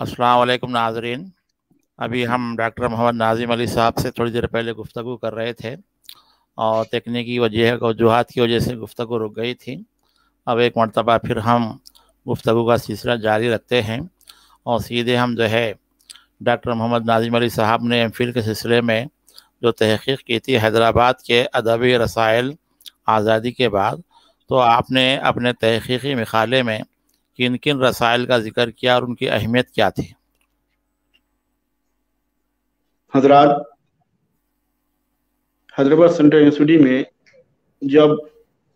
अस्सलाम नाजरीन। अभी हम डॉक्टर मोहम्मद नाजिम अली साहब से थोड़ी देर पहले गुफ्तु कर रहे थे और तकनीकी वजह वजूहत की वजह से गुफ्तु रुक गई थी। अब एक मरतबा फिर हम गुफ्तु का सिलसिला जारी रखते हैं और सीधे हम जो है, डॉक्टर मोहम्मद नाजिम अली साहब ने एम के सिलसिले में जो तहकीक की थी हैदराबाद के अदबी रसायल आज़ादी के बाद तो आपने अपने तहकीकी मखाले में किन किन रसायल का ज़िक्र किया और उनकी अहमियत क्या थी? हजरात हैदराबाद सेंट्रल यूनिवर्सिटी में जब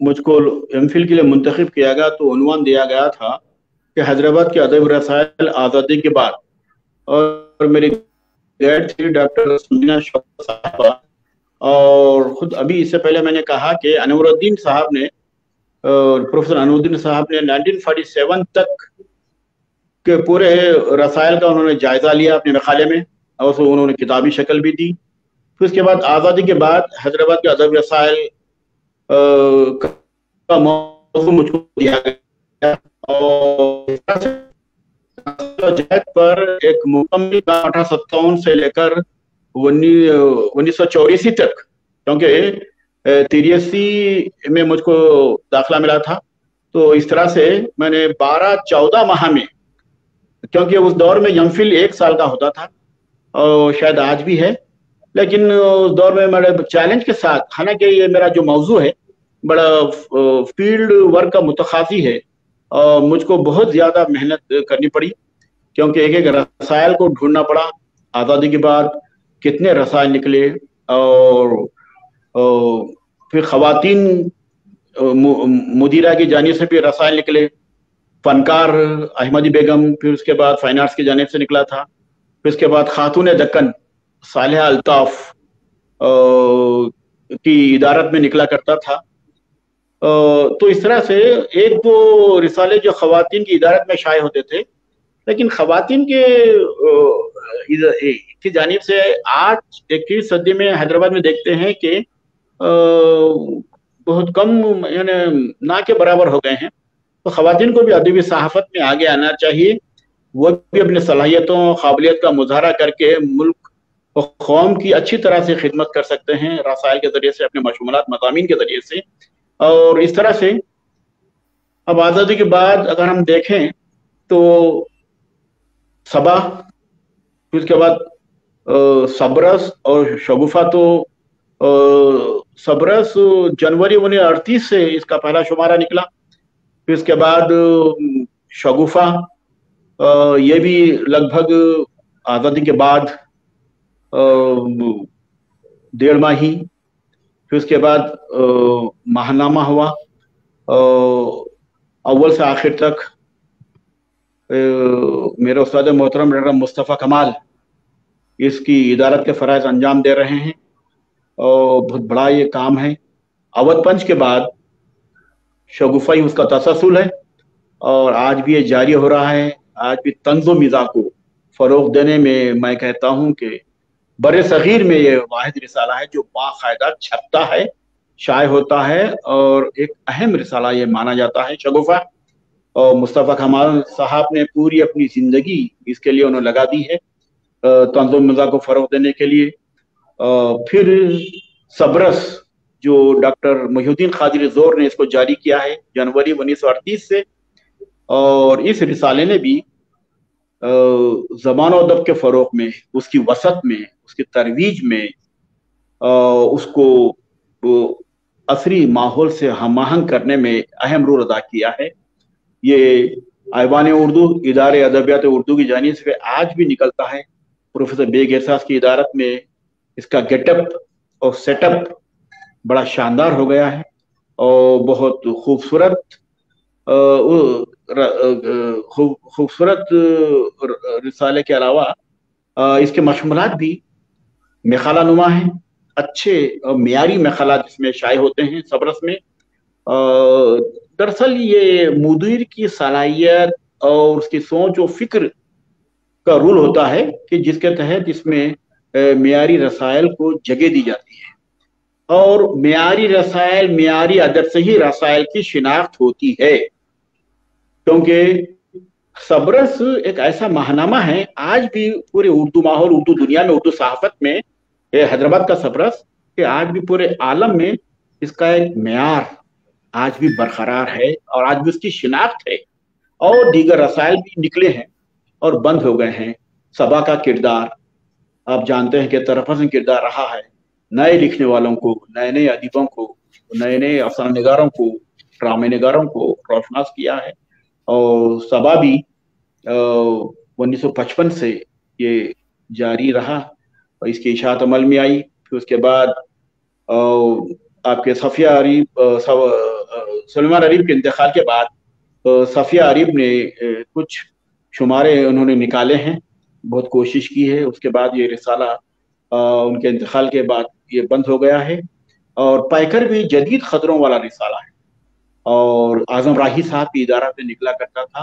मुझको एम के लिए मुंतखब किया गया तो उनवान दिया गया था कि हैदराबाद के अदब रसायल आज़ादी के बाद। और मेरी गाइड थी डॉक्टर साहबा, और खुद अभी इससे पहले मैंने कहा कि अनवरुद्दीन साहब ने प्रोफेसर अनुद्दीन साहब ने 1947 तक के पूरे रसायल का उन्होंने जायजा लिया अपने मखाले में, और उसको उन्होंने किताबी शक्ल भी दी। फिर उसके बाद, आज़ादी के बाद हैदराबाद के अदब रसायल का मौजू मुझको दिया गया। और पर एक मुकम्मल अठारह सत्तावन से लेकर उन्नीस सौ चौरासी तक, क्योंकि तिरसी में मुझको दाखला मिला था। तो इस तरह से मैंने 12-14 माह में, क्योंकि उस दौर में यमफिल एक साल का होता था, और शायद आज भी है, लेकिन उस दौर में मेरे चैलेंज के साथ, हालाँकि ये मेरा जो मौजू है, बड़ा फ़ील्ड वर्क का मुतखासी है, और मुझको बहुत ज़्यादा मेहनत करनी पड़ी, क्योंकि एक एक रसायल को ढूंढना पड़ा, आज़ादी के बाद कितने रसायल निकले, और फिर खातन मुदीरा की जानब से भी रसायन निकले। फनकार, अहमदी बेगम, फिर उसके बाद फाइन आर्ट्स की जानब से निकला था। फिर उसके बाद खातून दक्कन साल अल्ताफ की इदारत में निकला करता था। तो इस तरह से एक दो रिसाले जो खातन की इदारत में शाये होते थे, लेकिन खातन के की जानब से आज इक्कीस सदी में हैदराबाद में देखते हैं कि बहुत कम, यानी ना के बराबर हो गए हैं। तो खातन को भी अदबी सहाफत में आगे आना चाहिए। वो भी अपनी सलाहियतों, काबिलियत का मुजाहरा करके मुल्क और कौम की अच्छी तरह से खिदमत कर सकते हैं, रसायल के ज़रिए से, अपने मशमूलत मजामी के ज़रिए से। और इस तरह से अब आज़ादी के बाद अगर हम देखें तो सबा उसके बाद सबरस और शगुफा तो सबरस, जनवरी उन्नीस से इसका पहला शुमारा निकला। फिर इसके बाद शगुफा ये भी लगभग आज़ादी के बाद डेढ़ माही फिर उसके बाद माहनामा हुआ अव्वल से आखिर तक मेरे उस्ताद मोहतरम मुस्तफ़ा कमाल इसकी इदारत के फ़राज अंजाम दे रहे हैं। बहुत बड़ा ये काम है। अवध पंच के बाद शगुफा ही उसका तसलसल है और आज भी ये जारी हो रहा है। आज भी तंजो मिजा को फ़रोग देने में मैं कहता हूँ कि बर सग़ीर में ये वाहिद रिसाला है जो बाकायदा छपता है, शाये होता है और एक अहम रिसाला ये माना जाता है शगुफा। और मुस्तफ़ा कमाल साहब ने पूरी अपनी ज़िंदगी इसके लिए उन्होंने लगा दी है तंजो मिजा को फ़रोग देने के लिए। फिर सबरस, जो डॉक्टर मोहुद्दीन खादिर ज़ोर ने इसको जारी किया है, जनवरी उन्नीस सौ अड़तीस से। और इस रिसाले ने भी जबान अदब के फ़रोग में, उसकी वसत में, उसकी तरवीज में उसको असरी माहौल से हम आहंग करने में अहम रोल अदा किया है। ये ऐवान उर्दू, इदारे अदबियात उर्दू की जानी से आज भी निकलता है। प्रोफेसर बेग एहसास की इदारत में इसका गेटअप और सेटअप बड़ा शानदार हो गया है और बहुत खूबसूरत खूबसूरत रिसाले के अलावा इसके मशमूलात भी मखाला नुमा है। अच्छे और मीरी मखाला जिसमें शाये होते हैं सबरस में। दरअसल ये मुदीर की सलाहियत और उसकी सोच और फ़िक्र का रूल होता है कि जिसके तहत इसमें मीरी रसायल को जगह दी जाती है। और मीरी रसायल मीरी अदर से ही रसायल की शिनाख्त होती है। क्योंकि सबरस एक ऐसा महानामा है, आज भी पूरे उर्दू माहौल, उर्दू दुनिया में, उर्दू सहाफत में हैदराबाद का सबरस, कि आज भी पूरे आलम में इसका एक मैार आज भी बरकरार है और आज भी उसकी शिनाख्त है। और दीगर रसायल भी निकले हैं और बंद हो गए हैं। सबा का किरदार आप जानते हैं कि तरफ़ किरदार रहा है। नए लिखने वालों को नए नए अदीबों को नए नए अफसान नगारों को ड्रामे नगारों को रोशनास किया है। और सबा भी उन्नीस सौ पचपन से ये जारी रहा और इसकी इशात अमल में आई। फिर उसके बाद आपके सफ़िया अरीब सलमान अरीब के इंतकाल के बाद सफ़िया अरीब ने कुछ शुमारे उन्होंने निकाले हैं। बहुत कोशिश की है। उसके बाद ये रिसाला उनके इंतकाल के बाद ये बंद हो गया है। और पैकर भी जदीद खतरों वाला रिसाला है। और आज़म राही साहब की इदारा से निकला करता था।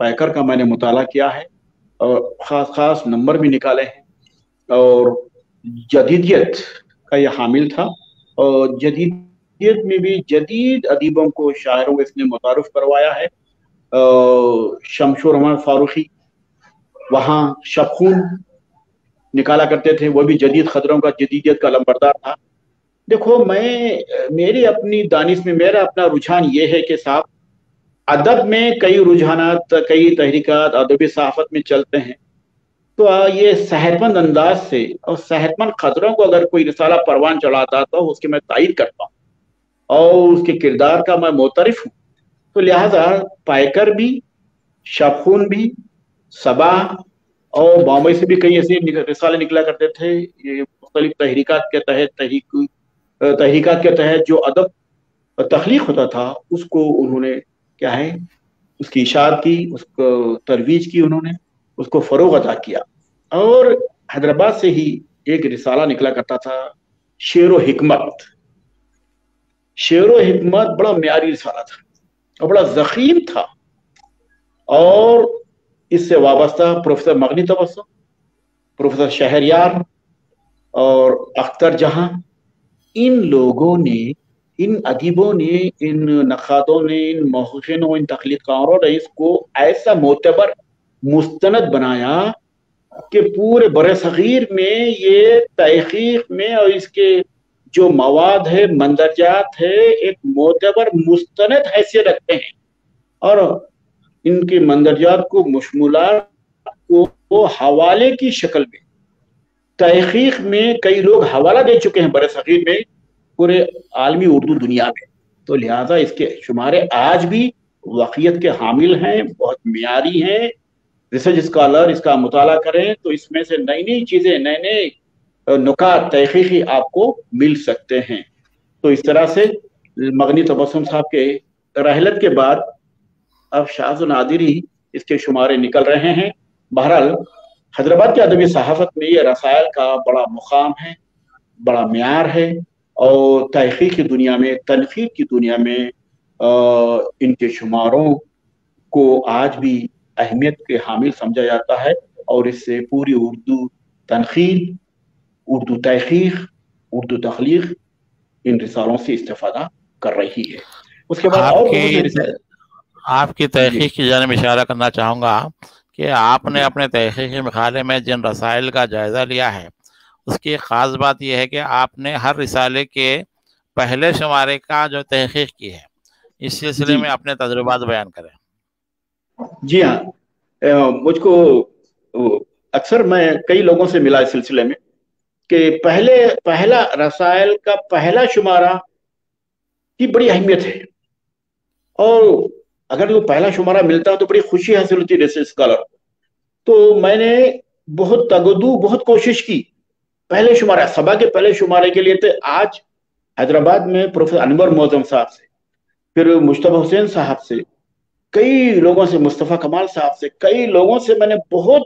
पैकर का मैंने मुताला किया है। और ख़ास ख़ास नंबर भी निकाले हैं। और जदीदियत का यह हामिल था। और जदीदियत में भी जदीद अदीबों को शायरों को इसने मुतारफ़ करवाया है। शमशुर रहमान फारूकी वहाँ शखून निकाला करते थे, वो भी जदीद खतरों का, जदीदियत का लंबरदार था। देखो, मैं, मेरी अपनी दानिश में, मेरा अपना रुझान ये है कि साहब, अदब में कई रुझानात, कई तहरीकत, अदबी सहाफत में चलते हैं। तो ये सेहतमंद अंदाज से और सेहतमंद खतरों को अगर कोई रिसाला परवान चढ़ाता तो उसकी मैं तायद करता हूँ और उसके किरदार का मैं मोतरफ हूँ। तो लिहाजा पायकर भी शखून भी सबा और बॉम्बे से भी कई ऐसे रिसाले निकला करते थे। ये मुख्तलिफ़ तहरीकत के तहत, तहरीक तहरीकत के तहत जो अदब तख्लीक होता था, उसको उन्होंने क्या है, उसकी इशात की, उसको तरवीज की उन्होंने, उसको फ़रोग अदा किया। और हैदराबाद से ही एक रिसाला निकला करता था, शेर हिकमत। शेर हिकमत बड़ा म्यारी रिसाला था और बड़ा जखीम था। और इससे वाबस्ता प्रोफेसर मगनी तबसम प्रोफेसर शहरियार और अख्तर जहाँ, इन लोगों ने, इन अदीबों ने, इन नखातों ने, इन महसिनों इन तख्लीकारों ने इसको ऐसा मोतबर मुस्तनद बनाया कि पूरे बर सग़ीर में ये तहकीक में और इसके जो मवाद है, मंदरजात है, एक मोतबर मुस्तनद हैसियत रखते हैं। और इनके मंदरजात को मशमूलात को, हवाले की शक्ल में तहकीक में कई लोग हवाला दे चुके हैं बर सग़ीर में पूरे आलमी उर्दू दुनिया में। तो लिहाजा इसके शुमारे आज भी वक़ीत के हामिल हैं बहुत मीरी हैं। रिसर्च स्कॉलर इसका मुताला करें तो इसमें से नई नई चीज़ें नए नए नुकात तहकीकी आपको मिल सकते हैं। तो इस तरह से मगनी तबसम साहब के रहलत के बाद अब शाह नादिरी इसके शुमारे निकल रहे हैं। बहरहाल हैदराबाद के अदबी सहाफत में ये रसायल का बड़ा मुकाम है बड़ा मैार है और तहकीक की दुनिया में तनकीद की दुनिया में आ, इनके शुमारों को आज भी अहमियत के हामिल समझा जाता है और इससे पूरी उर्दू तनकीद उर्दू तहकीक उर्दू तखलीक इन रिसालों से इस्तेफादा कर रही है। उसके बाद और आपकी तहकीक की जानब इशारा करना चाहूँगा कि आपने अपने तहकीकी मखाले में जिन रसाइल का जायज़ा लिया है उसकी ख़ास बात यह है कि आपने हर रिसाले के पहले शुमारे का जो तहकीक की है इस सिलसिले में अपने तजुर्बात बयान करें। जी हाँ मुझको अक्सर मैं कई लोगों से मिला इस सिलसिले में कि पहले पहला रसायल का पहला शुमारा की बड़ी अहमियत है और अगर वो पहला शुमारा मिलता तो बड़ी खुशी हासिल होती है स्कॉलर तो मैंने बहुत तगदू, बहुत कोशिश की पहले शुमारा, सभा के पहले शुमारे के लिए। तो आज हैदराबाद में प्रोफेसर अनवर मोजम साहब से, फिर मुश्तबा हुसैन साहब से, कई लोगों से, मुस्तफ़ा कमाल साहब से, कई लोगों से मैंने बहुत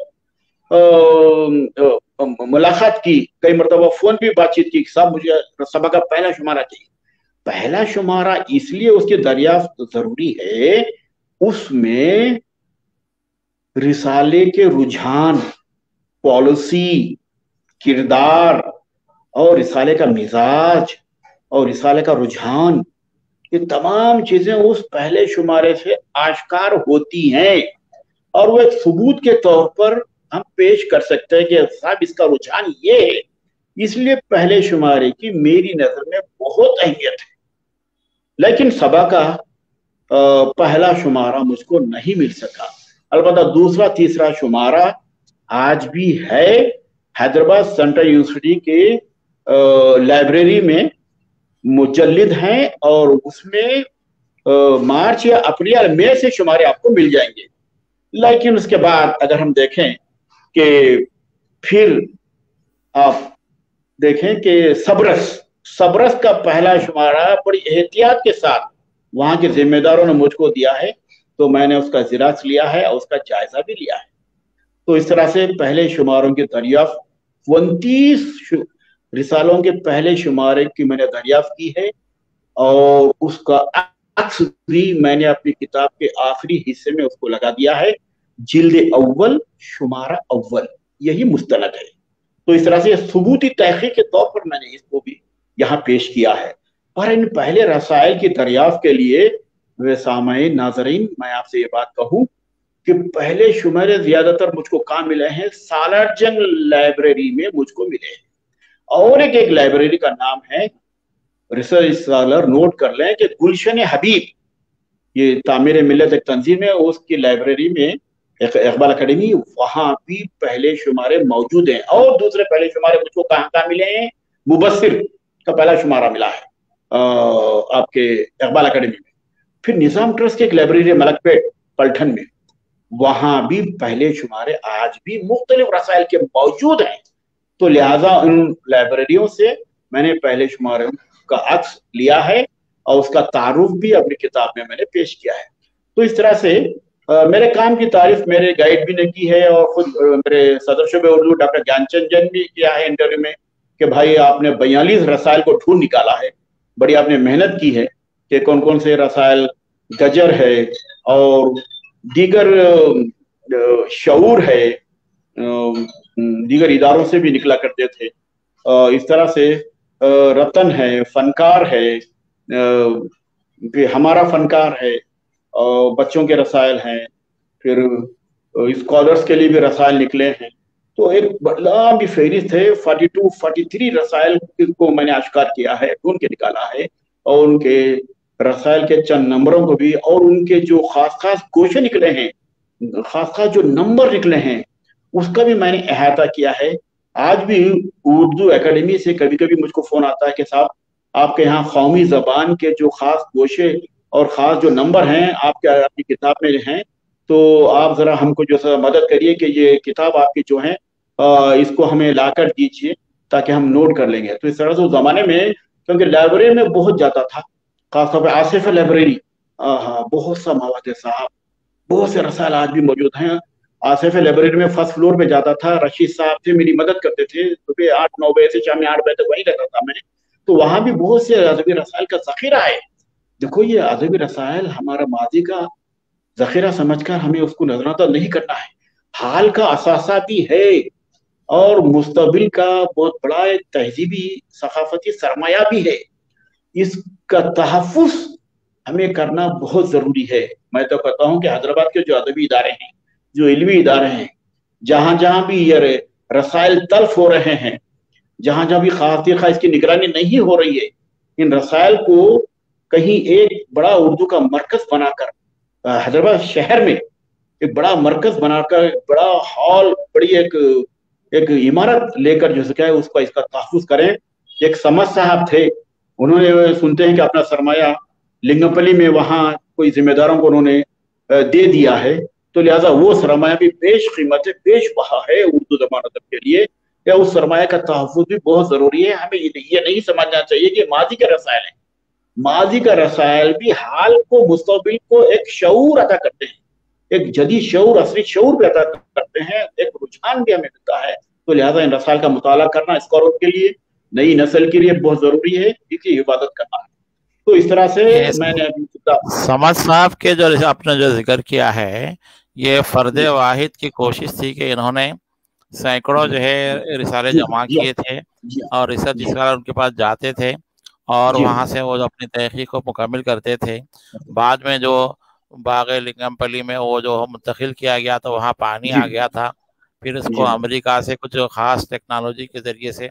मुलाकात की, कई मरतबा फ़ोन भी बातचीत की साहब, मुझे सभा का पहला शुमारा चाहिए। पहला शुमारा इसलिए उसकी दरियाफ्त ज़रूरी है, उसमें रिसाले के रुझान, पॉलिसी, किरदार और रिसाले का मिजाज और रिसाले का रुझान, ये तमाम चीज़ें उस पहले शुमारे से आश्कार होती हैं। और वो एक सबूत के तौर पर हम पेश कर सकते हैं कि साहब, इसका रुझान ये है। इसलिए पहले शुमारे की मेरी नज़र में बहुत अहमियत है। लेकिन सभा का पहला शुमारा मुझको नहीं मिल सका। अलबत् दूसरा, तीसरा शुमारा आज भी है हैदराबाद सेंट्रल यूनिवर्सिटी के लाइब्रेरी में मुजलिद हैं और उसमें मार्च या अप्रैल, मई से शुमारे आपको मिल जाएँगे। लेकिन उसके बाद अगर हम देखें कि फिर आप देखें कि सबरस सबरस का पहला शुमारा बड़ी एहतियात के साथ वहाँ के जिम्मेदारों ने मुझको दिया है तो मैंने उसका जिराक्स लिया है और उसका जायजा भी लिया है। तो इस तरह से पहले शुमारों की दरियाफ्त उनतीस रिसालों के पहले शुमारे की मैंने दरियाफ्त की है और उसका अक्स भी मैंने अपनी किताब के आखिरी हिस्से में उसको लगा दिया है। जिल्द अव्वल, शुमारा अव्वल, यही मुस्तनद है। तो इस तरह से सबूती तहकी के तौर पर मैंने इसको भी यहाँ पेश किया है। पर इन पहले रसायल की दरियाफ्त के लिए, वे नाजरीन, मैं आपसे ये बात कहूँ कि पहले शुमारे ज़्यादातर मुझको कहा मिले हैं? सालार जंग लाइब्रेरी में मुझको मिले हैं। और एक एक लाइब्रेरी का नाम है, रिसर्च स्कॉलर नोट कर लें कि गुलशन हबीब, ये तामीर मिलत एक तंजीम है उसकी लाइब्रेरी में इकबाल अकेडमी, वहाँ भी पहले शुमारे मौजूद हैं। और दूसरे पहले शुमारे मुझको कहाँ कहाँ मिले हैं? मुबसर का पहला शुमारा मिला है आपके इकबाल अकेडमी में। फिर निज़ाम ट्रस्ट की एक लाइब्रेरी है मलकपेट पलठन में। वहाँ भी पहले शुमारे आज भी मुख्तलिफ़ रसायल के मौजूद हैं। तो लिहाजा उन लाइब्रेरियों से मैंने पहले शुमारे का अक्स लिया है और उसका तारुफ भी अपनी किताब में मैंने पेश किया है। तो इस तरह से आ, मेरे काम की तारीफ़ मेरे गाइड भी ने की है और खुद मेरे सदर शुभ उर्दू डॉक्टर ज्ञानचंद जैन भी किया है इंटरव्यू में। कि भाई आपने बयालीस रसायल को ढूंढ निकाला है। बड़ी आपने मेहनत की है कि कौन कौन से रसायल गजर है और दीगर शूर है दीगर इदारों से भी निकला करते थे। इस तरह से रतन है, फनकार है हमारा फनकार है बच्चों के रसायल हैं। फिर स्कॉलर्स के लिए भी रसायल निकले हैं। तो एक लंबी फहरिस्त है। फोर्टी टू फोर्टी थ्री रसायल को मैंने आश्कार किया है ढूंढ के निकाला है और उनके रसायल के चंद नंबरों को भी और उनके जो खास खास गोशे निकले हैं खास खास जो नंबर निकले हैं, उसका भी मैंने अहाता किया है। आज भी उर्दू एकेडमी से कभी कभी मुझको फ़ोन आता है कि साहब, आपके यहाँ कौमी जबान के जो खास गोशे और खास जो नंबर हैं, आपके, आपकी किताब में हैं तो आप जरा हमको जो सा मदद करिए कि ये किताब आपकी जो है इसको हमें लाकर दीजिए ताकि हम नोट कर लेंगे। तो इस तरह से उस जमाने में, क्योंकि लाइब्रेरी में बहुत जाता था, खासतौर पर आसिफ लाइब्रेरी हाँ बहुत सा मवाद साहब। बहुत से रसाल आज भी मौजूद हैं। आसिफ लाइब्रेरी में फ़र्स्ट फ्लोर पे जाता था, रशीद साहब थे, मेरी मदद करते थे। सुबह आठ, नौ बजे से शाम आठ बजे तक वहीं रहता था मैं। तो वहाँ भी बहुत से अदबी रसायल का जखीरा है। देखो ये अदबी रसायल हमारा माजी का जखीरा समझकर हमें उसको नजरअंदाज नहीं करना है। हाल का असासा भी है और मुस्तबिल का बहुत बड़ा एक तहजीबी सकाफती सरमाया भी है। इसका तहफ़ हमें करना बहुत ज़रूरी है। मैं तो कहता हूँ कि हैदराबाद के जो अदबी इदारे हैं, जो इलमी इदारे हैं, जहाँ जहाँ भी ये रसायल तल्फ हो रहे हैं, जहाँ जहाँ भी खास खा इसकी निगरानी नहीं हो रही है, इन रसायल को कहीं एक बड़ा उर्दू का मरकज बनाकर हैदराबाद शहर में एक बड़ा मरकज बनाकर बड़ा हॉल, बड़ी एक एक इमारत लेकर जो क्या है उसका इसका तहफुज करें। एक समझ साहब थे, उन्होंने सुनते हैं कि अपना सरमाया लिंगपली में वहाँ कोई जिम्मेदारों को उन्होंने दे दिया है। तो लिहाजा वो सरमाया भी पेश कीमत है पेश बहा है उर्दू जबान अदब के लिए। या उस सरमाया का तहफ़ भी बहुत ज़रूरी है। हमें ये नहीं समझना चाहिए कि माजी के रसायल है। माजी का रसायल भी हाल को मुस्तबिल को एक शूर अदा करते हैं। एक जदी शूर असली शूर भी अदा करते हैं। एक रुझान भी हमें मिलता है। तो लिहाजा इन रसायल का मुताला करना स्कॉलर के लिए नई नस्ल के लिए बहुत ज़रूरी है। इसकी इबादत करना है। तो इस तरह से मैंने समझ साहब के जो आपने जो ज़िक्र किया है ये फर्द वाहिद की कोशिश थी कि इन्होंने सैकड़ों जो। है रिसाले जमा किए थे और रिसर्च स्कॉलर उनके पास जाते थे और वहाँ से वो जो अपनी तहकीक को मुकम्मल करते थे बाद में जो बाग लिंगमपली में वो जो मुंतकिल किया गया था वहाँ पानी आ गया था। फिर उसको अमेरिका से कुछ खास टेक्नोलॉजी के ज़रिए से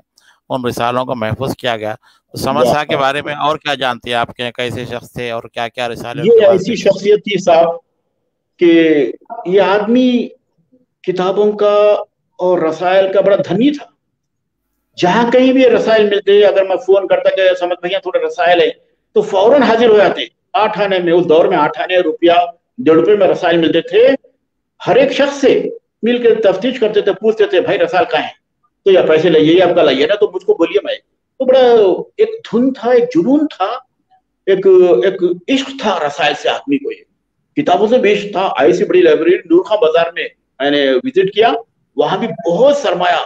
उन रिसालों को महफूज किया गया। तो समस्या के बारे में और क्या जानते हैं आपके कैसे शख्स थे और क्या क्या रिसाले ये ऐसी शख्सियत थी साहब कि ये आदमी किताबों का और रसायल का बड़ा धनी था। जहाँ कहीं भी रसायल मिलते, अगर मैं फ़ोन करता कि समझ भैया थोड़ा रसायल है तो फ़ौरन हाजिर हो जाते। आठ आने में, उस दौर में आठ आने, रुपया, डेढ़ रुपये में रसायल मिलते थे। हर एक शख्स से मिलकर तफ्तीश करते थे, पूछते थे, भाई, रसायल कहाँ है? तो या पैसे लाइए आपका लाइए ना तो मुझको बोलिए मैं। तो बड़ा एक धुन था, एक जुनून था, एक एक इश्क था रसायल से आदमी को ये। किताबों से बेश था ऐसी बड़ी लाइब्रेरी नूर खां बाज़ार में मैंने विज़िट किया। वहाँ भी बहुत सरमाया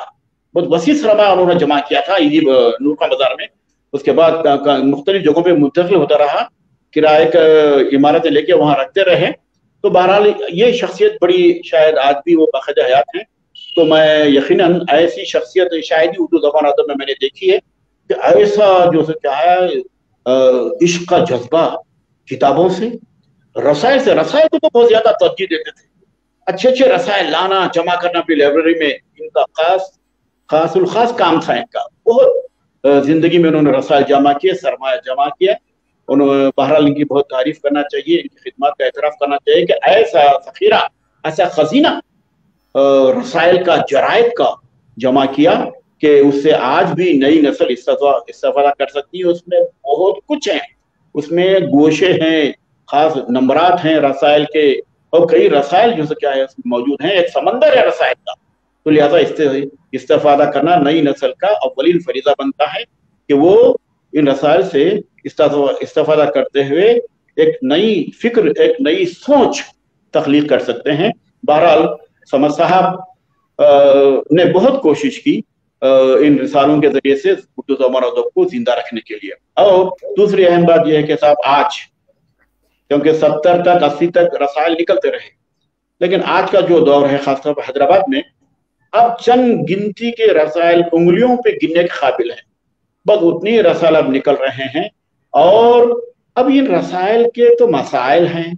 बहुत वसी सरमाया उन्होंने जमा किया था इसी नूर खां बाज़ार में। उसके बाद मुख्तलिफ़ जगहों पर मुंतकिल होता रहा किराए का इमारतें लेके वहाँ रखते रहे। तो बहरहाल, ये शख्सियत बड़ी, शायद आज भी वो बाखद हयात है। तो मैं यकीनन, ऐसी शख्सियत शायद ही उर्दू जबान अदब में मैंने देखी है कि ऐसा जो क्या है इश्क का जज्बा किताबों से, रसायल से, रसायल को तो बहुत ज़्यादा तरजीह देते थे। अच्छे अच्छे रसायल लाना, जमा करना अपनी लाइब्रेरी में इनका खास खास खास काम था इनका। बहुत ज़िंदगी में उन्होंने रसायल जमा किए सरमाया जमा किया। उन्होंने बहरहाल इनकी बहुत तारीफ़ करना चाहिए, इनकी खिदमत का एतराफ़ करना चाहिए कि ऐसा जखीरा, ऐसा खजीना रसायल का जरायत का जमा किया कि उससे आज भी नई नस्ल इस्तेफादा कर सकती है। उसमें बहुत कुछ है। उसमें गोशे हैं, खास नंबरात हैं रसायल के और कई रसायल जो क्या है मौजूद हैं। एक समंदर है रसायल का। तो लिहाजा इस्तेफादा करना नई नस्ल का अवलिन फरीजा बनता है कि वो इन रसायल से इस्तेफादा करते हुए एक नई फ़िक्र, एक नई सोच तख्लीक कर सकते हैं। बहरहाल, समर साहब ने बहुत कोशिश की इन रिसालों के ज़रिए से उर्दू जबान अदब को ज़िंदा रखने के लिए। और दूसरी अहम बात यह है कि साहब, आज, क्योंकि सत्तर तक, अस्सी तक रसायल निकलते रहे। लेकिन आज का जो दौर है, खासतौर पर हैदराबाद में अब चंद गिनती के रसायल उंगलियों पे गिनने के काबिल है। बस उतनी रसायल अब निकल रहे हैं और अब इन रसायल के तो मसाइल हैं।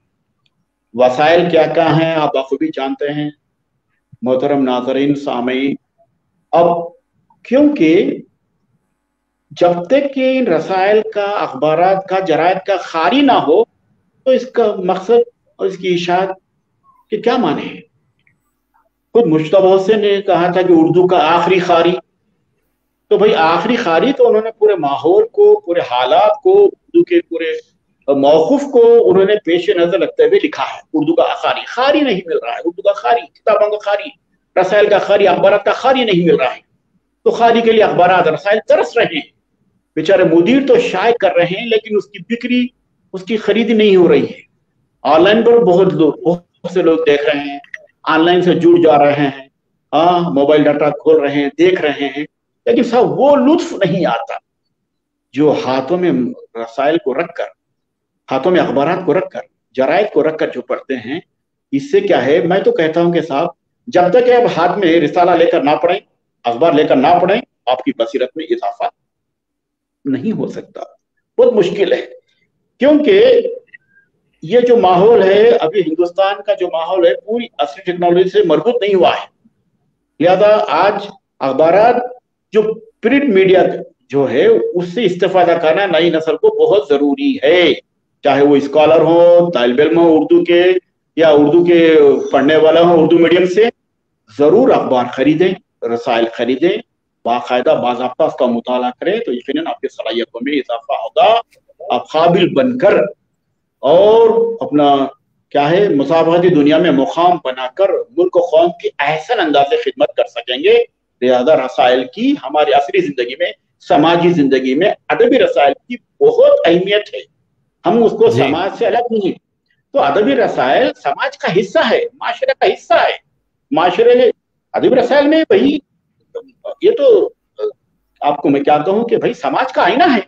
वसाइल क्या क्या हैं, आप बखूबी जानते हैं। मोहतरम नाजरीन सामई अब क्योंकि जब तक कि इन रसायल का अखबार का जरायद का खारी ना हो तो इसका मकसद और इसकी इशात के क्या माने हैं? खुद मुश्तबा हुसैन ने कहा था कि उर्दू का आखिरी खारी। तो भाई, आखिरी खारी तो उन्होंने पूरे माहौल को, पूरे हालात को, उर्दू के पूरे मौकूफ को उन्होंने पेश नज़र रखते हुए लिखा है, उर्दू का खारी। खारी नहीं मिल रहा है, उर्दू का खारी, किताबों का खारी, रसायल का खारी अखबार का खारी नहीं मिल रहा है। तो खारी के लिए अखबार रसायल तरस रहे हैं। बेचारे मुदीर तो शायद कर रहे हैं, लेकिन उसकी बिक्री, उसकी खरीदी नहीं हो रही है। ऑनलाइन पर बहुत लोग, बहुत से लोग देख रहे हैं। ऑनलाइन से जुड़ जा रहे हैं। हाँ मोबाइल डाटा खोल रहे हैं, देख रहे हैं। लेकिन साहब वो लुत्फ नहीं आता जो हाथों में रसायल को रखकर, हाथों में अखबार को रखकर जरायद को रखकर जो पढ़ते हैं, इससे क्या है? मैं तो कहता हूँ कि साहब, जब तक आप हाथ में रिसाला लेकर ना पढ़ें, अखबार लेकर ना पढ़ें, आपकी बसीरत में इजाफा नहीं हो सकता। बहुत मुश्किल है, क्योंकि ये जो माहौल है, अभी हिंदुस्तान का जो माहौल है, पूरी असली टेक्नोलॉजी से मरबूत नहीं हुआ है। लिहाजा आज अखबार जो प्रिंट मीडिया जो है, उससे इस्तेफादा करना नई नस्ल को बहुत ज़रूरी है। चाहे वो स्कॉलर हो तालब इम हो उर्दू के, या उर्दू के पढ़ने वाला हो उर्दू मीडियम से, ज़रूर अखबार खरीदें, रसायल खरीदें, बाकायदा बाजाबा उसका मुताला करें तो यकीन आपकी सलाहियतों में इजाफा होगा। आप काबिल बनकर और अपना क्या है मुसाफती दुनिया में मुकाम बनाकर मुल्क कौम की एहसन अंदाज से खिदमत कर सकेंगे। लिहाजा रसायल की हमारी असली ज़िंदगी में समाजी ज़िंदगी में अदबी रसायल की बहुत अहमियत है। हम उसको समाज से अलग नहीं। तो अदबी रसायल समाज का हिस्सा है माशरे का हिस्सा है। माशरे अदबी रसायल में भाई ये तो आपको मैं क्या कहूँ कि भाई समाज का आईना है।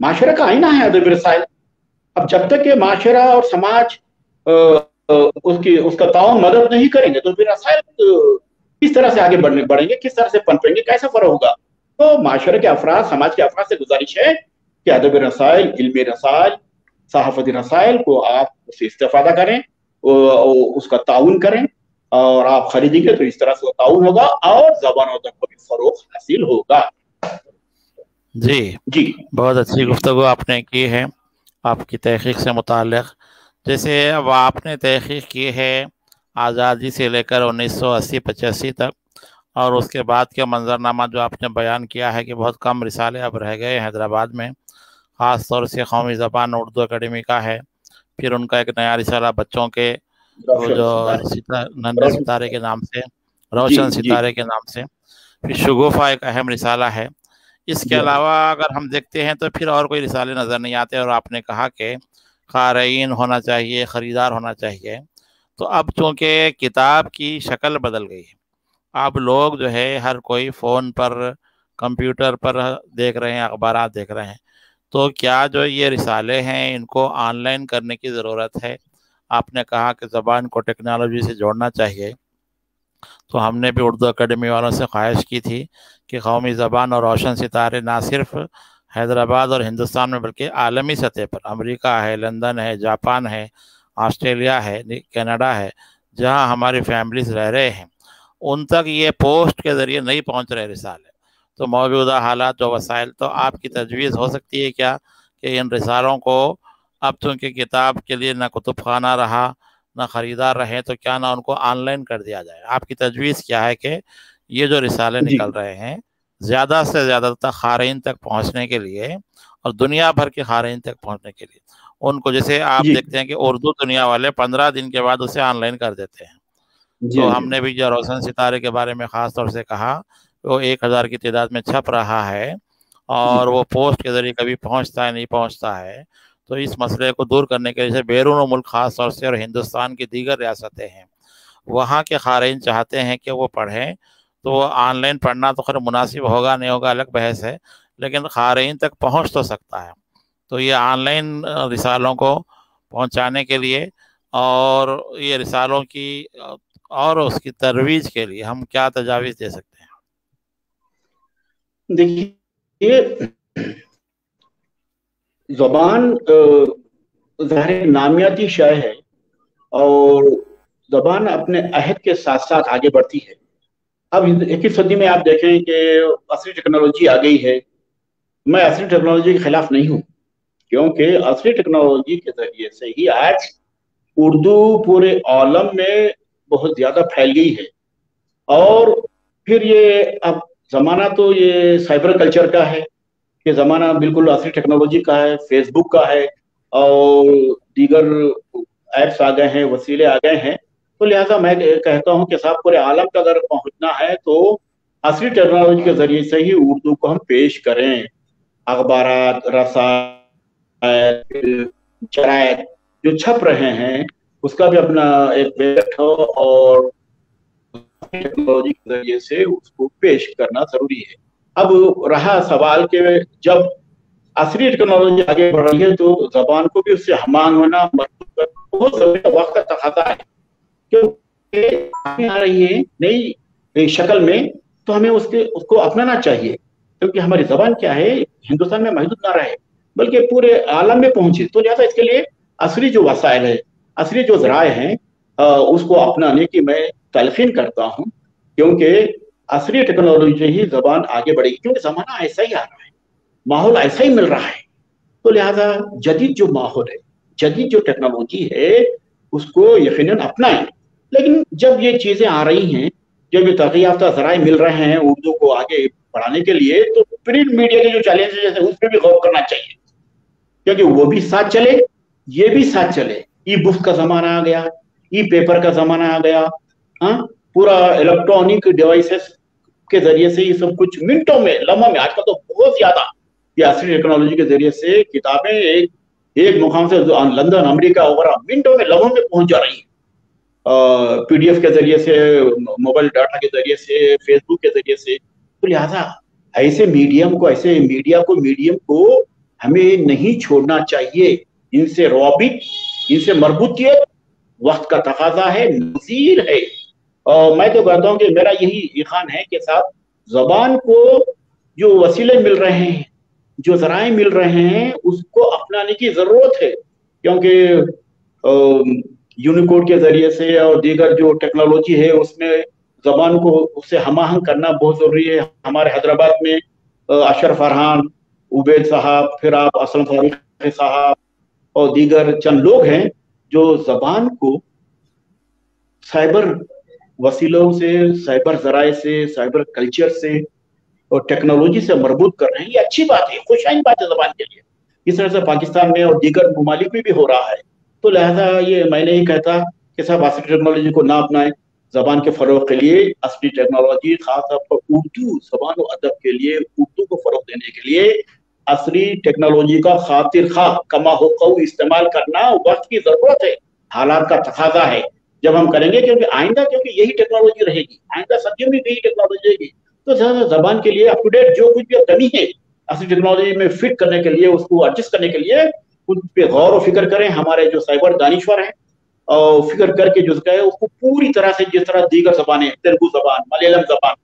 माशरे का आईना है अदबी रसायल। अब जब तक ये माशरा और समाज आ, आ, उसकी उसका ताउन मदद नहीं करेंगे तो फिर रसायल किस तरह से आगे बढ़ने बढ़ेंगे किस तरह से पनपेंगे कैसा फ़र्क होगा? तो माशरे के अफराज समाज के अफराज से गुजारिश है कि अदब रसायल इल्म रसायल सहाफती रसायल को आप उससे इस्तेफादा करें उसका ताउन करें और आप खरीदेंगे तो इस तरह से ताउन होगा और जबानों तक को भी फरोख हासिल होगा। जी। जी। बहुत अच्छी गुफ्तु आपने की है। आपकी तहकीक से मुतल जैसे अब आपने तहकीक की है आज़ादी से लेकर उन्नीस सौ अस्सी पचासी तक और उसके बाद के मंजरनामा जो आपने बयान किया है कि बहुत कम रिसाले अब रह गए हैदराबाद में ख़ास तौर से कौमी ज़बान उर्दू अकेडमी का है फिर उनका एक नया रिसाला बच्चों के वो जो नन्हे सितारे के नाम से रोशन सितारे के नाम से फिर शगुफा एक अहम रिसाला है इसके अलावा अगर हम देखते हैं तो फिर और कोई रिसाले नज़र नहीं आते और आपने कहा कि क़ारीन होना चाहिए ख़रीदार होना चाहिए। तो अब चूँकि किताब की शक्ल बदल गई है अब लोग जो है हर कोई फ़ोन पर कंप्यूटर पर देख रहे हैं अखबार देख रहे हैं। तो क्या जो ये रिसाले हैं इनको ऑनलाइन करने की ज़रूरत है? आपने कहा कि ज़बान को टेक्नोलॉजी से जोड़ना चाहिए। तो हमने भी उर्दू अकेडमी वालों से ख्वाहिश की थी कि कौमी ज़बान और रोशन सितारे ना सिर्फ़ हैदराबाद और हिंदुस्तान में बल्कि आलमी सतह पर, अमेरिका है, लंदन है, जापान है, ऑस्ट्रेलिया है कनाडा है, जहाँ हमारी फैमिलीज़ रह रहे हैं। उन तक ये पोस्ट के ज़रिए नहीं पहुँच रहे रिसाले। तो मौजूदा हालात जो वसाइल तो आपकी तजवीज़ हो सकती है क्या कि इन रिसालों को अब चूँकि किताब के लिए ना कुतुब खाना रहा ना ख़रीदार रहे तो क्या ना उनको ऑनलाइन कर दिया जाए। आपकी तजवीज़ क्या है कि ये जो रिसाले निकल रहे हैं ज़्यादा से ज़्यादा तक खारीन तक पहुँचने के लिए और दुनिया भर के खारीन तक पहुँचने के लिए। उनको जैसे आप देखते हैं कि उर्दू दुनिया वाले पंद्रह दिन के बाद उसे ऑनलाइन कर देते हैं। तो हमने भी जो रोशन सितारे के बारे में ख़ास तौर से कहा वो एक हज़ार की तादाद में छप रहा है और वो पोस्ट के ज़रिए कभी पहुँचता है नहीं पहुँचता है। तो इस मसले को दूर करने के लिए बैरून मुल्क, ख़ास तौर से और हिंदुस्तान की दीगर रियासतें हैं। वहाँ के खारिन चाहते हैं कि वो पढ़ें तो ऑनलाइन पढ़ना तो खैर मुनासिब होगा नहीं होगा, अलग बहस है, लेकिन खारिन तक पहुँच तो सकता है। तो ये ऑनलाइन रिसालों को पहुँचाने के लिए और ये रिसालों की और उसकी तरवीज के लिए हम क्या तजावीज़ दे सकते हैं? देखिए जबान ज़ाहिर नामियाती शय है और जबान अपने अहद के साथ साथ आगे बढ़ती है। अब इक्कीस सदी में आप देखें कि असली टेक्नोलॉजी आ गई है। मैं असली टेक्नोलॉजी के खिलाफ नहीं हूँ, क्योंकि असली टेक्नोलॉजी के ज़रिए से ही आज उर्दू पूरे आलम में बहुत ज़्यादा फैल गई है। और फिर ये, अब जमाना तो ये साइबर कल्चर का है। कि ज़माना बिल्कुल असली टेक्नोलॉजी का है फेसबुक का है और दीगर ऐप्स आ गए हैं, वसीले आ गए हैं। तो लिहाजा मैं कहता हूँ कि साहब पूरे आलम का अगर पहुँचना है तो असली टेक्नोलॉजी के ज़रिए से ही उर्दू को हम पेश करें। अखबार रसा जरायद जो छप रहे हैं, उसका भी अपना एक वेट हो और टेक्नोलॉजी के ज़रिए से उसको पेश करना ज़रूरी है। अब रहा सवाल के जब असली टेक्नोलॉजी आगे बढ़ रही है तो जबान को भी उससे हमान होना बहुत वक्त का तकाजा है। क्योंकि आ रही है नई शक्ल में तो हमें उसके, उसको अपनाना चाहिए। क्योंकि हमारी जबान क्या है, हिंदुस्तान में महदूद ना रहे, बल्कि पूरे आलम में पहुँचे। तो लिहाजा इसके लिए असली जो वसायल है, असली जो जराए हैं उसको अपनाने की मैं तलखीन करता हूँ। क्योंकि असली टेक्नोलॉजी से ही जबान आगे बढ़ेगी, क्योंकि जमाना ऐसा ही आ रहा है, माहौल ऐसा ही मिल रहा है। तो लिहाजा जदीद जो माहौल है, जदीद जो टेक्नोलॉजी है, उसको यकीन अपनाएँ। लेकिन जब ये चीज़ें आ रही हैं, जब ये तरक्की याफ्ता जराए मिल रहे हैं उर्दू को आगे बढ़ाने के लिए तो प्रिंट मीडिया के जो चैलेंजेस है उस पर भी गौर करना चाहिए। क्योंकि वो भी साथ चले, ये भी साथ चले। ई बुक का जमाना आ गया ई पेपर का जमाना आ गया हाँ? पूरा इलेक्ट्रॉनिक डिवाइसेस के ज़रिए से ये सब कुछ मिनटों में लंबा में, आजकल तो बहुत ज़्यादा टेक्नोलॉजी के ज़रिए से किताबें एक एक मुकाम से लंदन, अमेरिका, वगैरह मिनटों में, लम्हों में पहुँच जा रही है। पीडीएफ के ज़रिए से मोबाइल डाटा के ज़रिए से फेसबुक के ज़रिए से। तो लिहाजा ऐसे मीडियम को, ऐसे मीडिया को मीडियम को हमें नहीं छोड़ना चाहिए। इनसे रॉबिट, इनसे मरबूतियत वक्त का तकाजा है, नजीर है। और मैं तो कहता हूँ कि मेरा यही इखान है कि साहब, जबान को जो वसीले मिल रहे हैं, जो जराए मिल रहे हैं, उसको अपनाने की ज़रूरत है। क्योंकि यूनिकोड के ज़रिए से और दीगर जो टेक्नोलॉजी है, उसमें जबान को उससे हमाहंग करना बहुत ज़रूरी है। हमारे हैदराबाद में अशर फरहान उबैद साहब, फिर आप असलम फारूक साहब और दीगर चंद लोग हैं जो जबान को साइबर वसीलों से, साइबर जराए से, साइबर कल्चर से और टेक्नोलॉजी से मरबूत कर रहे हैं। ये अच्छी बात है खुशाइन बात है जबान के लिए। इस तरह से पाकिस्तान में और दीगर ममालिक में भी हो रहा है। तो लिहाजा ये मैं नहीं कहता कि साहब असली टेक्नोलॉजी को ना अपनाएँ। जबान के फरोग के लिए, असली टेक्नोलॉजी खासतौर पर उर्दू जबान और अदब के लिए, उर्दू को फरोग देने के लिए, असली टेक्नोलॉजी का खातिर खा कमा हो इस्तेमाल करना वक्त की ज़रूरत है। हालात का तकाजा है। जब हम करेंगे क्योंकि आइंदा क्योंकि यही टेक्नोलॉजी रहेगी आइंदा सदियों में यही टेक्नोलॉजी रहेगी। तो जबान के लिए अप टू डेट जो कुछ भी कमी है असली टेक्नोलॉजी में फिट करने के लिए उसको एडजस्ट करने के लिए उस पर गौर और फ़िक्र करें। हमारे जो साइबर दानिश्वर हैं और फ़िक्र करके जो है उसको पूरी तरह से जिस तरह दीगर जबानें तेलुगु जबान मलयालम जबान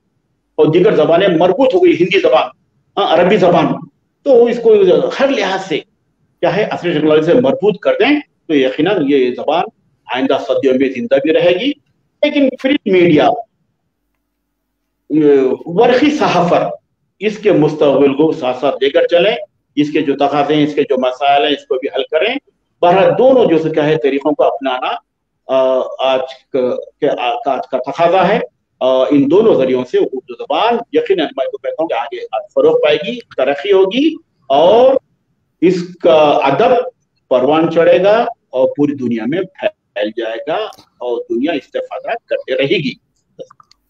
और दीगर जबानें मरबूत हो गई हिंदी जबान हाँ, अरबी जबान तो इसको हर लिहाज से क्या है असली टेक्नोलॉजी से मज़बूत कर दें। तो यकीन ये जबान आइंदा सदियों में ज़िंदा भी रहेगी, लेकिन प्रिंट मीडिया वर्खी सहाफत, इसके मुस्तबिल को साथ साथ लेकर चलें, इसके जो तकाजे हैं, इसके जो मसाइल हैं, इसको भी हल करें। बहर दोनों जो क्या है तरीकों को अपनाना आज के आज का तकाजा है। इन दोनों जरियों से उर्दू जबान यकीन मैं तो कहता हूँ कि आगे फरोग पाएगी, तरक्की होगी, और इसका अदब परवान चढ़ेगा और पूरी दुनिया में फैल जाएगा और दुनिया इस्तेफादा करते रहेगी।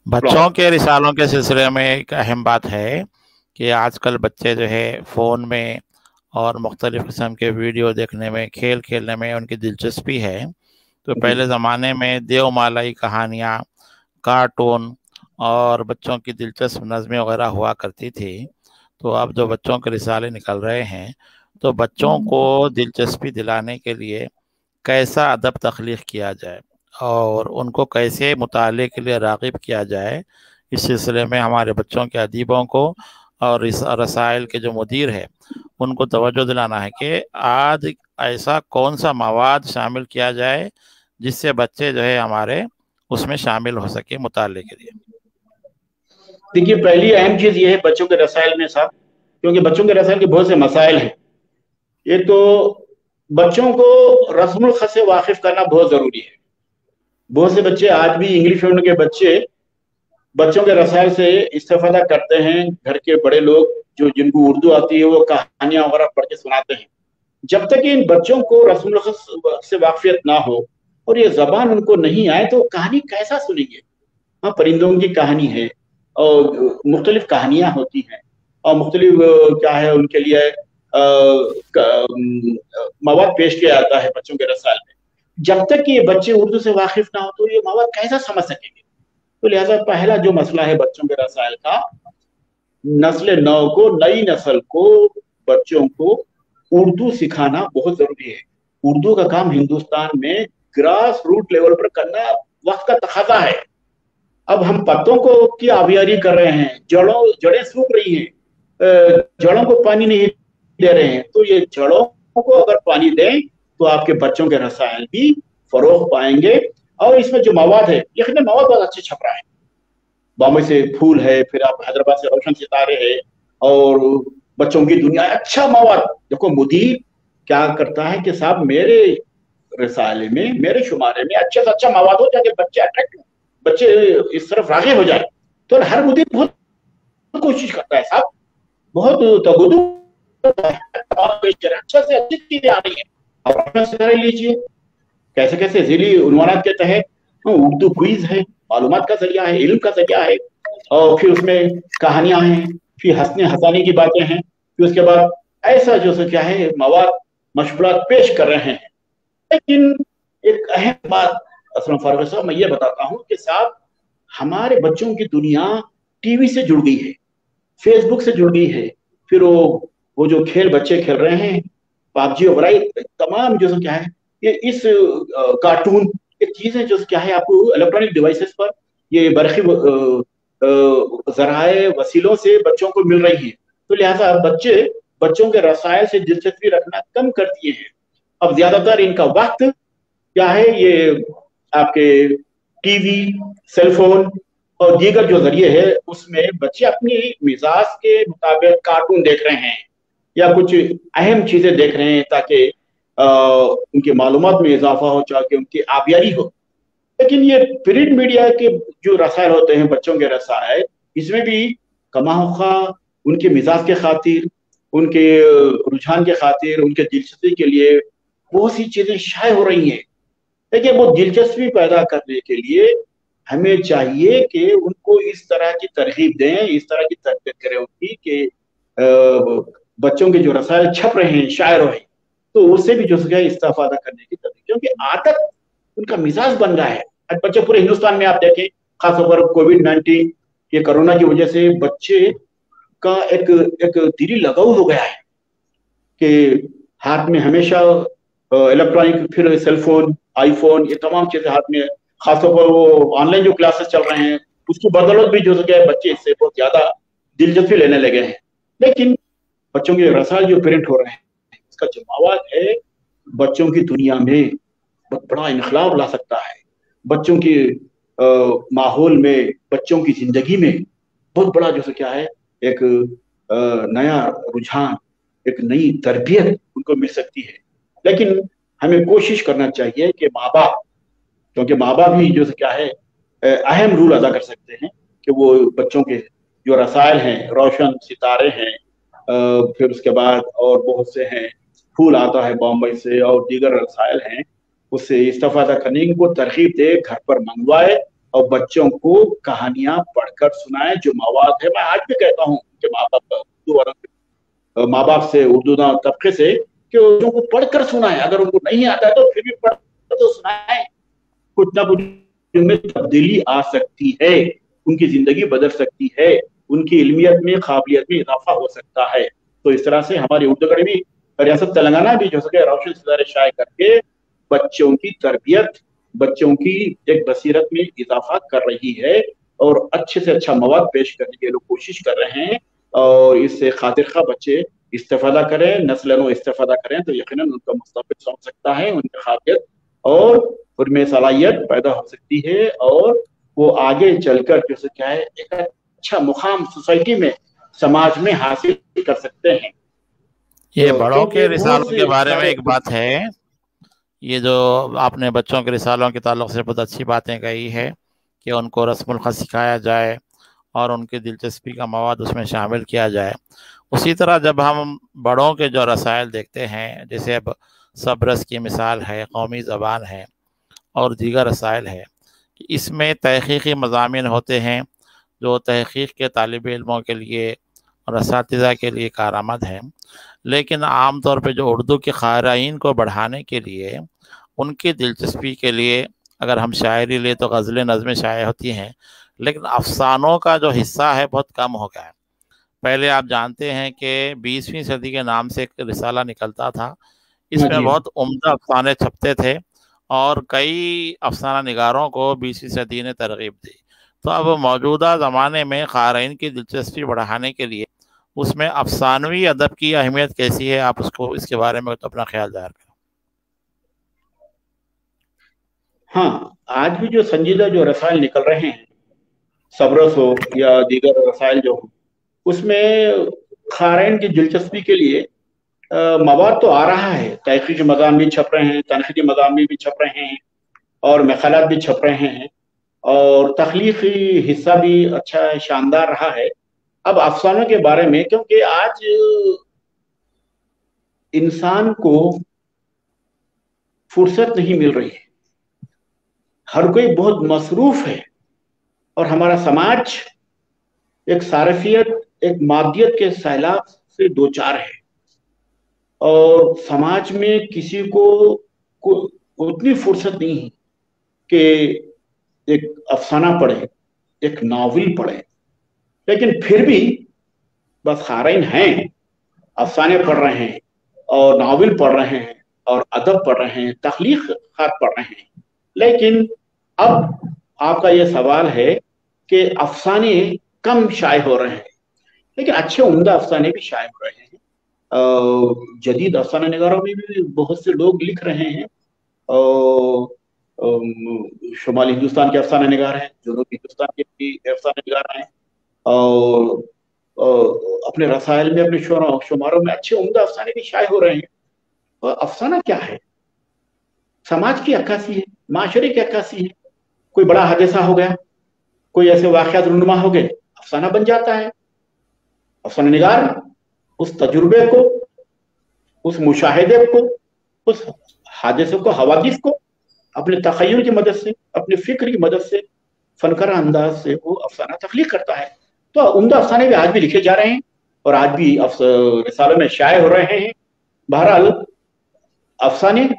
बच्चों के रिसालों के सिलसिले में एक अहम बात है कि आजकल बच्चे जो है फ़ोन में और मुख्तलिफ़ किस्म के वीडियो देखने में खेल खेलने में उनकी दिलचस्पी है। तो पहले ज़माने में देवमालाई कहानियाँ कार्टून और बच्चों की दिलचस्प नज़में वगैरह हुआ करती थी। तो अब जो बच्चों के रिसाले निकल रहे हैं तो बच्चों। को दिलचस्पी दिलाने के लिए कैसा अदब तख्लीक किया जाए और उनको कैसे मुताले के लिए रागब किया जाए, इस सिलसिले में हमारे बच्चों के अदीबों को और इस रसायल के जो मुदीर है, उनको तवज्जो दिलाना है कि आज ऐसा कौन सा मवाद शामिल किया जाए जिससे बच्चे जो है हमारे उसमें शामिल हो सके मुताले के लिए। देखिए, पहली अहम चीज़ ये है बच्चों के रसायल में साहब, क्योंकि बच्चों के रसायल के बहुत से मसाइल हैं। ये तो बच्चों को रस्म से वाकिफ करना बहुत ज़रूरी है। बहुत से बच्चे आज भी इंग्लिश मीडियम के बच्चे बच्चों के रसायल से इस्तेफादा करते हैं। घर के बड़े लोग जो जिनको उर्दू आती है, वो कहानियाँ वगैरह पढ़ के सुनाते हैं। जब तक इन बच्चों को रस्म से वाकफियत ना हो और ये जबान उनको नहीं आए तो कहानी कैसा सुनेंगे? हाँ परिंदों की कहानी है और मुख्तलिफ़ कहानियाँ होती हैं और मुख्तलिफ़ क्या है उनके लिए मवाद पेश किया जाता है बच्चों के रसाल में। जब तक कि ये बच्चे उर्दू से वाकिफ ना हो तो ये मवाद कैसा समझ सकेंगे? तो लिहाजा पहला जो मसला है बच्चों के रसायल का, नस्ल नौ को, नई नस्ल को, बच्चों को उर्दू सिखाना बहुत ज़रूरी है। उर्दू का काम हिंदुस्तान में ग्रास रूट लेवल पर करना वक्त का तकाजा है। अब हम पत्तों को की आबियारी कर रहे हैं, जड़ों, जड़ें सूख रही हैं जड़ों को पानी नहीं दे रहे हैं। तो ये जड़ों को अगर पानी दें तो आपके बच्चों के रसायन भी फरोग पाएँगे। और इसमें जो मवाद है यकीन मवाद बहुत अच्छे छप रहा है। बॉम्बे से फूल है, फिर आप हैदराबाद से रोशन सितारे है, और बच्चों की दुनिया अच्छा मवाद। देखो, मुदीर क्या करता है कि साहब, मेरे रसाले में, मेरे शुमारे में अच्छे से अच्छा मवाद हो जाके बच्चे अट्रैक्ट बच्चे इस तरफ़ रागे हो जाए। तो हर मुदीर बहुत कोशिश करता है साहब, बहुत तगुदू कैसे कैसे? जिली उन्वानात के तहत हाँ, उर्दू क्विज है मालूम का ज़रिया है इल्म का ज़रिया है और फिर उसमें कहानियाँ हैं फिर हंसने हंसाने की बातें हैं फिर उसके बाद ऐसा जो सो क्या है मवाद मशगूल पेश कर रहे हैं। लेकिन एक अहम बात असलम फारूक साहब मैं ये बताता हूँ कि साहब हमारे बच्चों की दुनिया टीवी से जुड़ गई है फेसबुक से जुड़ गई है फिर वो वो जो खेल बच्चे खेल रहे हैं पबजी वगैरह तमाम जो क्या है, ये इस कार्टून ये चीज़ें जो क्या है आपको इलेक्ट्रॉनिक डिवाइसेस पर ये बरखी जराए वसीलों से बच्चों को मिल रही है। तो लिहाजा बच्चे, बच्चों के रसायल से दिलचस्पी रखना कम कर दिए हैं। अब ज़्यादातर इनका वक्त क्या है, ये आपके टीवी सेलफोन और दीगर जो ज़रिए है, उसमें बच्चे अपनी मिजाज के मुताबिक कार्टून देख रहे हैं। या कुछ अहम चीज़ें देख रहे हैं ताकि उनके मालूम में इजाफा हो, चाहे उनकी आबियारी हो। लेकिन ये प्रिंट मीडिया के जो रसायल होते हैं, बच्चों के रसायल, इसमें भी कमाखा उनके मिजाज के खातिर, उनके रुझान के खातिर, उनके दिलचस्पी के लिए बहुत सी चीज़ें शाये हो रही हैं। लेकिन वो दिलचस्पी पैदा करने के लिए हमें चाहिए कि उनको इस तरह की तरकीब दें, इस तरह की तरबियत करें उनकी कि बच्चों के जो रसायल छप रहे हैं, शायर हैं तो उससे भी जो है इस्तेफादा करने की तरफ़। क्योंकि आदत उनका मिजाज बन रहा है। बच्चे पूरे हिंदुस्तान में आप देखें, खासतौर पर कोविड नाइन्टीन ये कोरोना की वजह से बच्चे का एक एक दिली लगाव हो गया है कि हाथ में हमेशा इलेक्ट्रॉनिक फिर सेलफोन आईफोन ये तमाम चीज़ें हाथ में, खासतौर पर वो ऑनलाइन जो क्लासेस चल रहे हैं, उसकी बदौलत भी जो है बच्चे इससे बहुत ज़्यादा दिलचस्पी लेने लगे हैं। लेकिन बच्चों के रसाल जो प्रिंट हो रहे हैं इसका जो मवाद है बच्चों की दुनिया में बड़ा इनकलाब ला सकता है। बच्चों के माहौल में बच्चों की ज़िंदगी में बहुत बड़ा जो क्या है एक आ, नया रुझान एक नई तरबियत उनको मिल सकती है। लेकिन हमें कोशिश करना चाहिए कि माँ बाप क्योंकि माँ बाप भी जो क्या है अहम रूल अदा कर सकते हैं कि वो बच्चों के जो रसायल हैं रोशन सितारे हैं फिर उसके बाद और बहुत से हैं। फूल आता है बॉम्बे से और दीगर रसायल हैं। उससे इस्तेफादा करने को तरकीब दे, घर पर मंगवाए और बच्चों को कहानियाँ पढ़कर सुनाए, जो मवाद है। मैं आज भी कहता हूँ कि माँ बाप उर्दू माँ बाप से उर्दू तबके से कि उर्दू को पढ़कर सुनाए। अगर उनको नहीं आता है तो फिर भी पढ़ तो सुनाए। कुछ ना कुछ तब्दीली आ सकती है, उनकी ज़िंदगी बदल सकती है। उनकी इलमियत में, काबिलियत में इजाफा हो सकता है। तो इस तरह से हमारे उर्दू भी रियासत तेलंगाना भी जो सके रोशन सितारे शाये करके बच्चों की तरबियत, बच्चों की एक बसीरत में इजाफा कर रही है और अच्छे से अच्छा मवाद पेश करने के लोग कोशिश कर रहे हैं और इससे खातिर खा बच्चे इस्तेफादा करें, नस्ल इस्तेफादा करें तो यकीन उनका मुस्तबिल समझ सकता है, उनकी खातियत और उनमें सलाहियत पैदा हो सकती है और वो आगे चलकर जैसे क्या है, एक अच्छा मुकाम सोसाइटी में समाज में हासिल कर सकते हैं। ये तो बड़ों के रिसालों के बारे में एक बात है। ये जो आपने बच्चों के रिसालों के ताल्लुक से बहुत अच्छी बातें कही है कि उनको रस्म सिखाया जाए और उनकी दिलचस्पी का मवाद उसमें शामिल किया जाए। उसी तरह जब हम बड़ों के जो रसायल देखते हैं जैसे अब सबरस की मिसाल है कौमी ज़बान है और दीगर रसायल है इसमें तहकीकी मजामी होते हैं। जो तहकीक के तालब इलमों के लिए और इस के लिए कारामद हैं। लेकिन आम तौर पे जो उर्दू के क़ारीन को बढ़ाने के लिए उनकी दिलचस्पी के लिए अगर हम शायरी ले तो गज़ल नज़में शाये होती हैं लेकिन अफसानों का जो हिस्सा है बहुत कम हो गया है। पहले आप जानते हैं कि बीसवीं सदी के नाम से एक रिसाला निकलता था इसमें हाँ बहुत उम्दा अफसाने छपते थे और कई अफसाना निगारों को बीसवीं सदी ने तरगीब दी। तो अब मौजूदा ज़माने में क़ारीन की दिलचस्पी बढ़ाने के लिए उसमें अफसानवी अदब की अहमियत कैसी है, आप उसको, इसके बारे में तो अपना ख्याल ज़ाहिर करें। हाँ आज भी जो संजीदा जो रसायल निकल रहे हैं, सबरस हो या दीगर रसायल जो हो, उसमें खारैन की दिलचस्पी के लिए मवाद तो आ रहा है। तहकीकी मदाम भी छप रहे हैं तनखी मदाम भी छप रहे हैं और मखालत भी छप रहे हैं। और तख्लीकी हिस्सा भी अच्छा है शानदार रहा है। अब अफसानों के बारे में क्योंकि आज इंसान को फुर्सत नहीं मिल रही है। हर कोई बहुत मसरूफ है और हमारा समाज एक सारफियत एक मादियत के सैलाब से दो चार है। और समाज में किसी को, को उतनी फुर्सत नहीं है कि एक अफसाना पढ़े, एक नावल पढ़े। लेकिन फिर भी बस खारिन हैं, अफसाने पढ़ रहे हैं, और नावल पढ़ रहे हैं, और अदब पढ़ रहे हैं, तख्लीक खात पढ़ रहे हैं। लेकिन अब आपका यह सवाल है कि अफसाने कम शाये हो रहे हैं। लेकिन अच्छे उम्दा अफसाने भी शाये हो रहे हैं। जदीद अफसाना नगारों में भी बहुत से लोग लिख रहे हैं। शुमाली हिंदुस्तान के अफसाना नगार हैं जनूबी हिंदुस्तान के भी अफसाना नगार हैं, और अपने रसायल में, अपने शुमारों में अच्छे उम्दा अफसाने भी शाये हो रहे हैं। और अफसाना क्या है? समाज की अक्कासी है, माशरे की अक्कासी है। कोई बड़ा हादसा हो गया, कोई ऐसे वाकत रुनमा हो गए, अफसाना बन जाता है। अफसाना निगार उस तजुर्बे को, उस मुशाहिदे को, उस हादसे को हवादिस को अपने तखैर की मदद से, अपने फ़िक्र की मदद से, फनकर अंदाज से वो अफसाना तख्लीक करता है। तो उमदा अफसाने भी आज भी लिखे जा रहे हैं और आज भी रिसालों में शाये हो रहे हैं। बहरहाल, अफसाने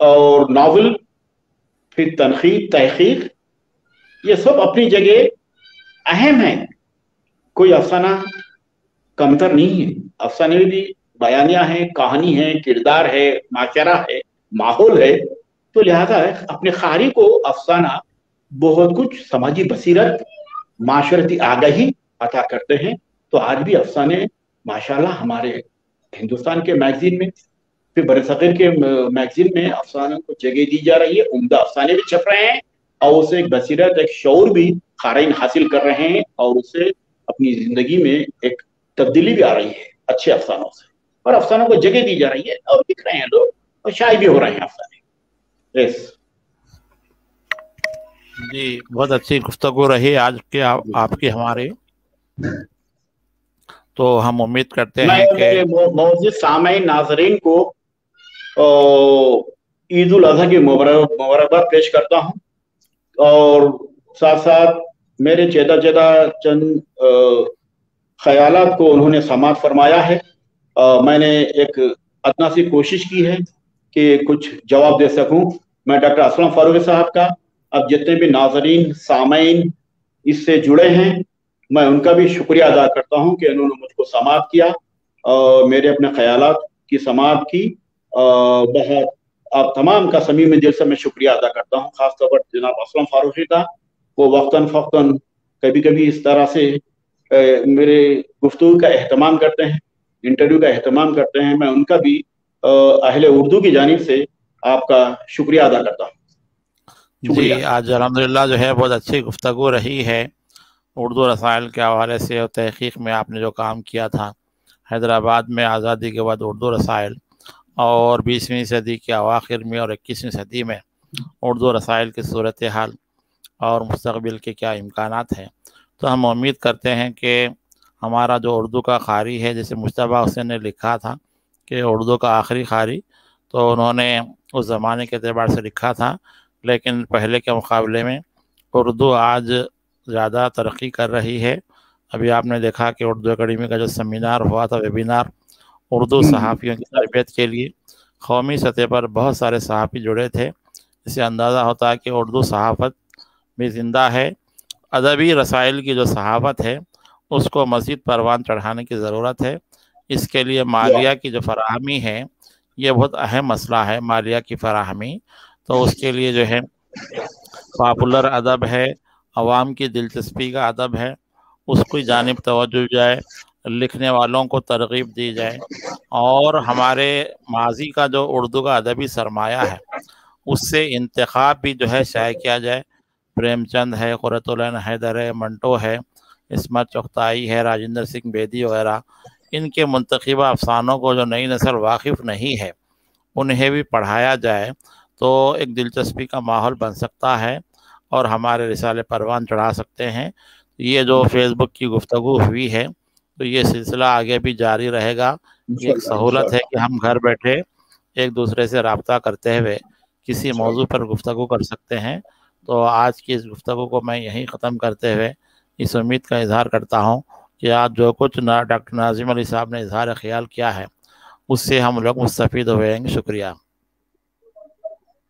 और नावल, फिर तनखीद, तहकीक, ये सब अपनी जगह अहम है। कोई अफसाना कमतर नहीं है। अफसाने में भी बयानिया है, कहानी है, किरदार है माशरा है, माहौल है। तो लिहाजा अपने खारी को अफसाना बहुत कुछ समाजी बसीरत, माशरती आगही अता करते हैं। तो आज भी अफसाने माशाल्लाह हमारे हिंदुस्तान के मैगजीन में, फिर बर सग़ीर के मैगजीन में अफसानों को जगह दी जा रही है। उमदा अफसाने भी छप रहे हैं और उसे एक बसीरत, एक शौर भी खारिन हासिल कर रहे हैं और उसे अपनी ज़िंदगी में एक तब्दीली भी आ रही है अच्छे अफसानों से। और अफसानों को जगह दी जा रही है और लिख रहे हैं लोग और शायद भी हो रहे हैं अफसाने। यस जी बहुत अच्छी गुफ्तगु रही आज के आ, आपकी हमारे। तो हम उम्मीद करते हैं कि मौजूद सामयीन नाजरीन को ईद उल अजहा की मुबारकबाद पेश करता हूँ। और साथ साथ मेरे चेदा चेदा चंद ख्याल को उन्होंने समात फरमाया है। आ, मैंने एक अदना सी कोशिश की है कि कुछ जवाब दे सकूँ। मैं डॉक्टर असलम फारूक साहब का, अब जितने भी नाजरीन सामीन इससे जुड़े हैं, मैं उनका भी शुक्रिया अदा करता हूँ कि उन्होंने मुझको समाप्त किया और मेरे अपने ख्याल की समाप्त की। बहुत आप तमाम का समी में दिल से मैं शुक्रिया अदा करता हूँ, खासतौर पर जनाब असलम फारूकी का। वो वक्ता फ़क्ता कभी कभी इस तरह से मेरे गुफ्तु का अहतमाम करते हैं, इंटरव्यू का अहतमाम करते हैं। मैं उनका भी अहले उर्दू की जानब से आपका शुक्रिया अदा करता हूँ। जी आज अलहमदिल्ला जो है बहुत अच्छी गुफ्तु रही है। उर्दू रसायल के हवाले से और तहकीक में आपने जो काम किया था हैदराबाद में आज़ादी के बाद उर्दू रसायल और बीसवीं सदी के अवाखिर में और इक्कीसवीं सदी में उर्दू रसायल की सूरत हाल और मुस्तबिल के क्या इम्कान हैं। तो हम उम्मीद करते हैं कि हमारा जो उर्दू का खारी है जैसे मुशतबा हुसैन ने लिखा था कि उर्दू का आखिरी खारी तो उन्होंने उस ज़माने के अतबार से लिखा था लेकिन पहले के मुकाबले में उर्दू आज ज़्यादा तरक्की कर रही है। अभी आपने देखा कि उर्दू अकेडमी का जो सेमिनार हुआ था वेबिनार उर्दू हम्म। सहाफ़ियों की तरबियत के लिए कौमी सतह पर बहुत सारे सहाफ़ी जुड़े थे। इससे अंदाज़ा होता है कि उर्दू सहाफ़त भी ज़िंदा है। अदबी रसाइल की जो सहाफ़त है उसको मज़ीद परवान चढ़ाने की ज़रूरत है। इसके लिए मालिया की जो फरहमी है ये बहुत अहम मसला है मालिया की फराहमी। तो उसके लिए जो है पॉपुलर अदब है आवाम की दिलचस्पी का अदब है। उसकी जानब तोज्जो जाए, लिखने वालों को तरगीब दी जाए और हमारे माजी का जो उर्दू का अदबी सरमाया है, उससे इंतखब भी जो है शाये किया जाए। प्रेमचंद है, क़ुरतुलैन हैदर है, मंटो है, इसमत चौकताई है, राजेंद्र सिंह बेदी वगैरह। इनके मंतखबा अफसानों को जो नई नस्ल वाकिफ़ नहीं है उन्हें भी पढ़ाया जाए तो एक दिलचस्पी का माहौल बन सकता है और हमारे रिसाले परवान चढ़ा सकते हैं। ये जो फेसबुक की गुफ्तु हुई है तो ये सिलसिला आगे भी जारी रहेगा। एक सहूलत है कि हम घर बैठे एक दूसरे से रबता करते हुए किसी मौजू पर गुफ्तु कर सकते हैं। तो आज की इस गुफ्तु को मैं यहीं ख़त्म करते हुए इस उम्मीद का इजहार करता हूँ। कि आज जो कुछ ना, डॉक्टर नाजिम अली साहब ने इजहार ख्याल किया है, उससे हम लोग मुस्तफ़ हुए शुक्रिया।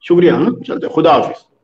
शुक्रिया चलते खुदा हाफिज़।